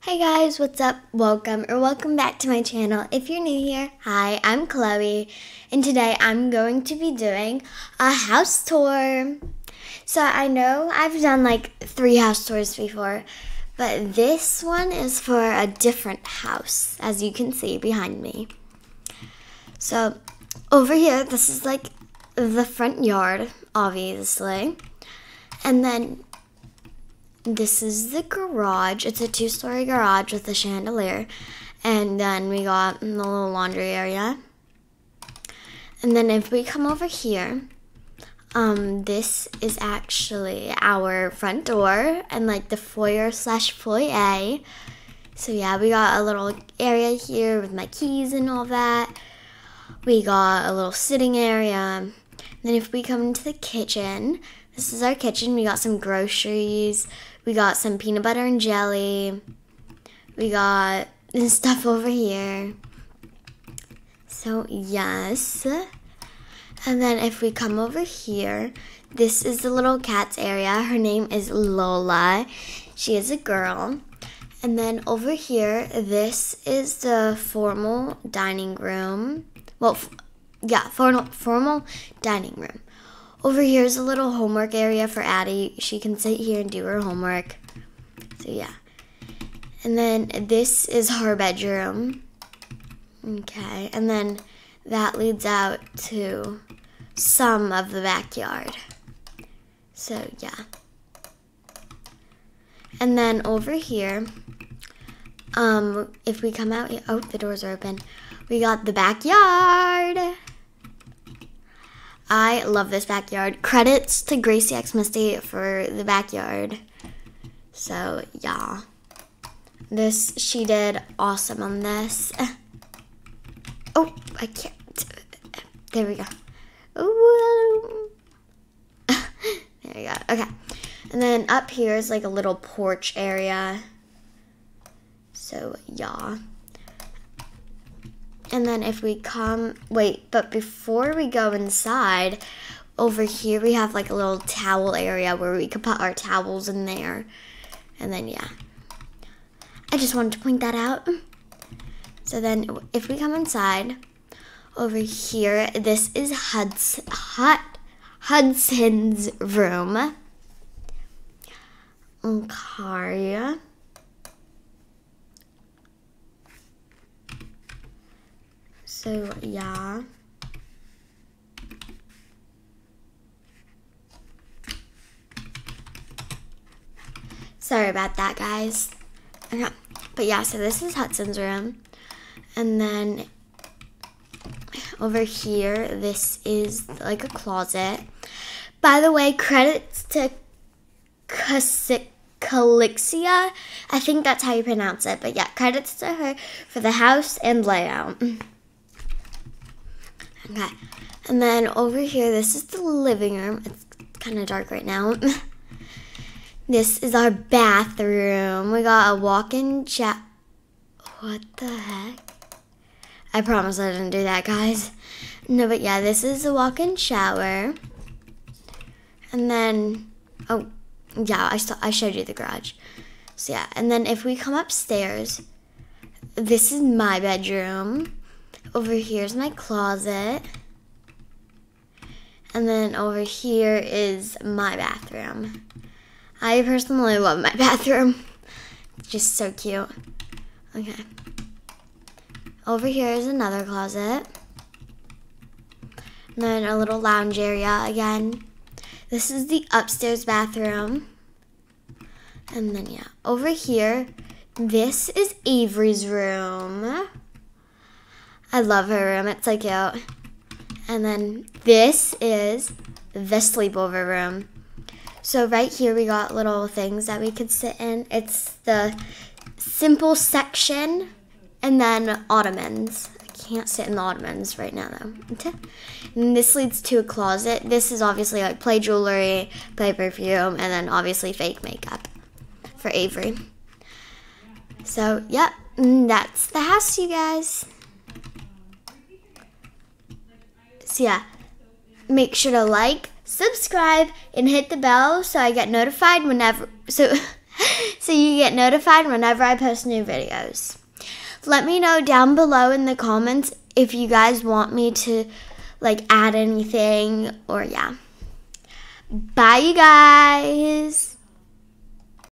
Hey guys, what's up? Welcome or welcome back to my channel. If you're new here, hi, I'm Chloe, and today I'm going to be doing a house tour. So I know I've done like three house tours before, but this one is for a different house, as you can see behind me. So over here, this is like the front yard, obviously. And then this is the garage. It's a two story garage with a chandelier. And then we got the little laundry area. And then if we come over here, um, this is actually our front door and like the foyer slash foyer. So yeah, we got a little area here with my keys and all that. We got a little sitting area. And Then if we come into the kitchen, this is our kitchen. We got some groceries. We got some peanut butter and jelly. We got this stuff over here. So yes. And then if we come over here, this is the little cat's area. Her name is Lola. She is a girl. And then over here, this is the formal dining room. Well, yeah, formal, formal dining room. Over here is a little homework area for Addie. She can sit here and do her homework. So yeah. And then this is her bedroom. Okay, and then that leads out to some of the backyard. So yeah. And then over here, um, if we come out, oh, the doors are open. We got the backyard. I love this backyard. Credits to Gracie X Misty for the backyard. So, yeah. This, she did awesome on this. Oh, I can't. There we go. There we go. Okay. And then up here is like a little porch area. So, yeah. And then if we come, wait, but before we go inside, over here we have like a little towel area where we could put our towels in there. And then, yeah. I just wanted to point that out. So then if we come inside, over here, this is Hudson, Hud, Hudson's room. Okay. So, yeah. Sorry about that, guys. Okay. But yeah, so this is Hudson's room. And then over here, this is like a closet. By the way, credits to Calixia. I think that's how you pronounce it. But yeah, credits to her for the house and layout. Okay. And then over here, this is the living room. It's kind of dark right now. this is our bathroom. We got a walk-in chat. What the heck? I promise I didn't do that, guys. No, but yeah, this is a walk-in shower. And then, oh, yeah, I, I showed you the garage. So yeah, and then if we come upstairs, this is my bedroom. Over here is my closet. And then over here is my bathroom. I personally love my bathroom. It's just so cute. Okay. Over here is another closet. And then a little lounge area again. This is the upstairs bathroom. And then, yeah, over here, this is Avery's room. I love her room. It's so cute. And then this is the sleepover room. So right here we got little things that we could sit in. It's the simple section and then ottomans. I can't sit in the ottomans right now though. And this leads to a closet. This is obviously like play jewelry, play perfume, and then obviously fake makeup for Avery. So, yep, mm, that's the house, you guys. Yeah, make sure to like, subscribe, and hit the bell so I get notified whenever so so you get notified whenever I post new videos. Let me know down below in the comments if you guys want me to like add anything or yeah. Bye you guys.